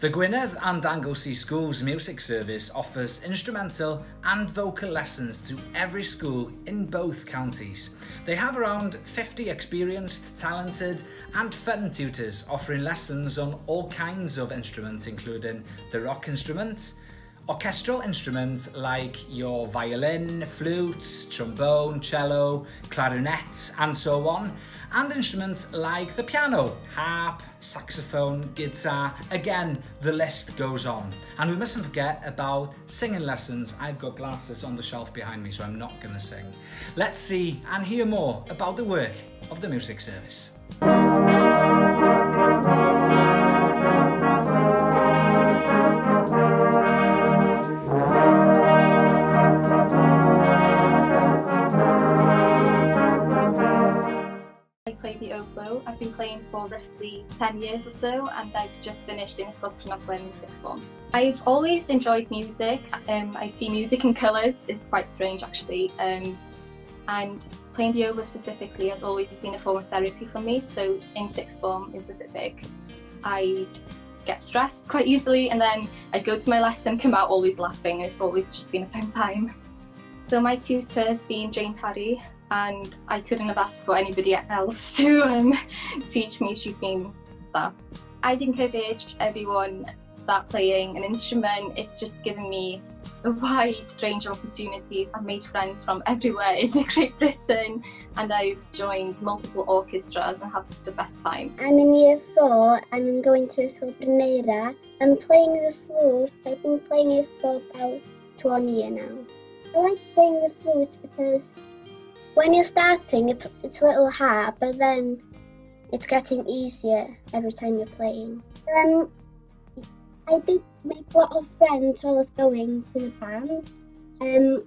The Gwynedd and Anglesey Schools Music Service offers instrumental and vocal lessons to every school in both counties. They have around 50 experienced, talented and fun tutors offering lessons on all kinds of instruments including the rock instrument, orchestral instruments like your violin, flutes, trombone, cello, clarinet and so on, and instruments like the piano, harp, saxophone, guitar, again the list goes on. And we mustn't forget about singing lessons. I've got glasses on the shelf behind me so I'm not going to sing. Let's see and hear more about the work of the music service. For roughly 10 years or so and I've just finished in Scottish Northland sixth form. I've always enjoyed music. Um, I see music in colours, it's quite strange actually. Um, and playing the oboe specifically has always been a form of therapy for me. So in sixth form in specific, I'd get stressed quite easily and then I'd go to my lesson, come out always laughing. It's always just been a fun time. So my tutor has been Jane Parry, and I couldn't have asked for anybody else to um, teach me. She's been star. I'd encourage everyone to start playing an instrument. It's just given me a wide range of opportunities. I've made friends from everywhere in Great Britain and I've joined multiple orchestras and have the best time. I'm in year four and I'm going to school Bernera. I'm playing the flute. I've been playing it for about 20 years now. I like playing the flute because when you're starting, it's a little hard, but then it's getting easier every time you're playing. Um, I did make a lot of friends while I was going to the band. Um,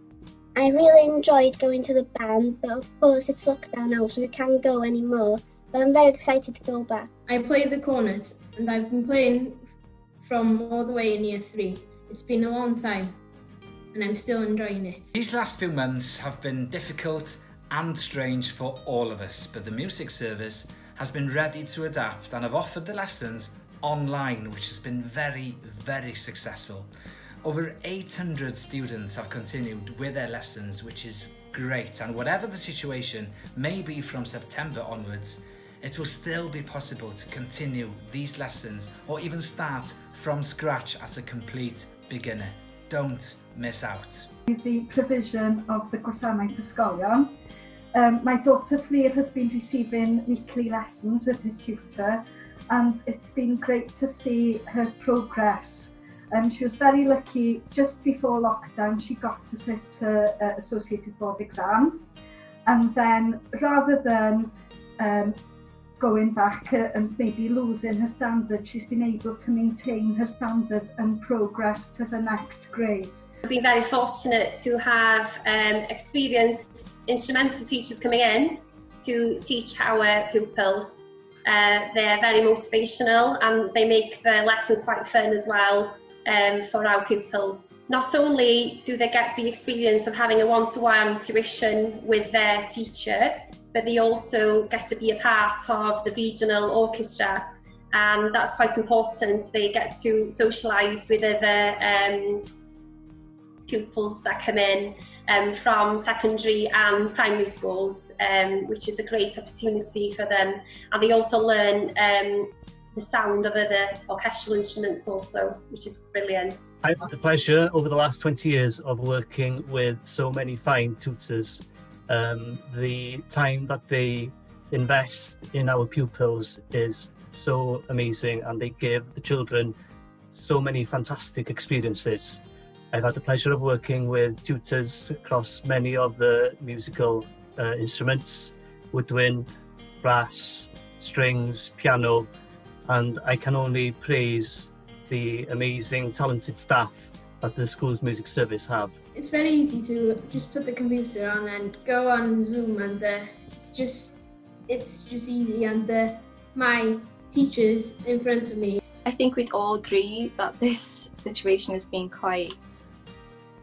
I really enjoyed going to the band, but of course it's lockdown now, so we can't go anymore. But I'm very excited to go back. I play the cornet, and I've been playing from all the way in year three. It's been a long time, and I'm still enjoying it. These last few months have been difficult and strange for all of us, but the music service has been ready to adapt and have offered the lessons online, which has been very, very successful. Over 800 students have continued with their lessons, which is great. And whatever the situation may be from September onwards, it will still be possible to continue these lessons or even start from scratch as a complete beginner. Don't miss out. The provision of the gwasanaeth ysgolion Um, my daughter Fleer has been receiving weekly lessons with her tutor and it's been great to see her progress. Um, she was very lucky just before lockdown she got to sit her uh, associated board exam and then rather than um, going back and maybe losing her standard, she's been able to maintain her standard and progress to the next grade. I've been very fortunate to have um, experienced instrumental teachers coming in to teach our pupils. Uh, they're very motivational and they make the lessons quite fun as well um, for our pupils. Not only do they get the experience of having a one-to-one -one tuition with their teacher, but they also get to be a part of the regional orchestra and that's quite important. They get to socialise with other um, pupils that come in um, from secondary and primary schools, um, which is a great opportunity for them. And they also learn um, the sound of other orchestral instruments also, which is brilliant. I've had the pleasure over the last 20 years of working with so many fine tutors um, the time that they invest in our pupils is so amazing and they give the children so many fantastic experiences. I've had the pleasure of working with tutors across many of the musical uh, instruments, woodwind, brass, strings, piano, and I can only praise the amazing talented staff that the school's music service have. It's very easy to just put the computer on and go on Zoom and uh, it's just it's just easy and uh, my teachers in front of me. I think we'd all agree that this situation has been quite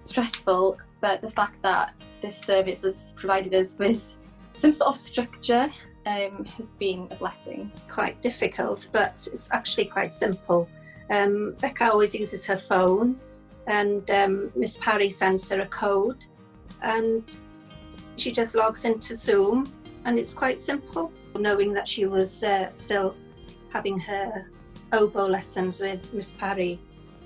stressful but the fact that this service has provided us with some sort of structure um, has been a blessing. Quite difficult but it's actually quite simple Um, Becca always uses her phone, and um, Miss Parry sends her a code, and she just logs into Zoom, and it's quite simple. Knowing that she was uh, still having her oboe lessons with Miss Parry,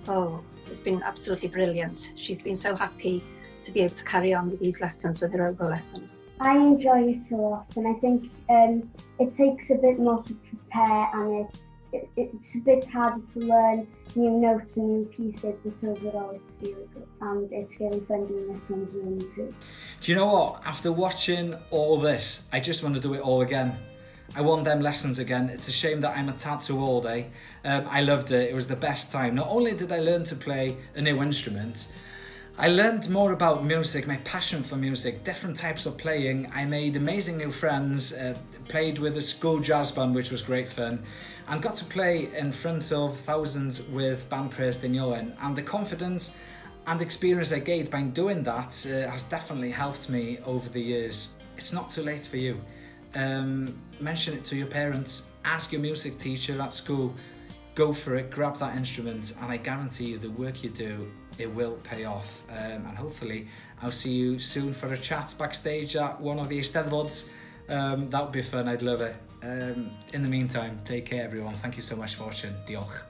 oh, it's been absolutely brilliant. She's been so happy to be able to carry on with these lessons with her oboe lessons. I enjoy it a lot, and I think um, it takes a bit more to prepare, and it's it, it's a bit harder to learn new notes and new pieces, but overall it's really good. And it's really fun doing it on Zoom too. Do you know what? After watching all this, I just want to do it all again. I want them lessons again. It's a shame that I'm a tattoo all day. Um, I loved it. It was the best time. Not only did I learn to play a new instrument, I learned more about music, my passion for music, different types of playing. I made amazing new friends, uh, played with a school jazz band, which was great fun, and got to play in front of thousands with Band Praised in Iowen. And the confidence and experience I gained by doing that uh, has definitely helped me over the years. It's not too late for you. Um, mention it to your parents, ask your music teacher at school, go for it, grab that instrument, and I guarantee you the work you do, it will pay off. Um, and hopefully, I'll see you soon for a chat backstage at one of the Eisteddfods. Um, that would be fun, I'd love it. Um, in the meantime, take care everyone. Thank you so much for watching. Diolch.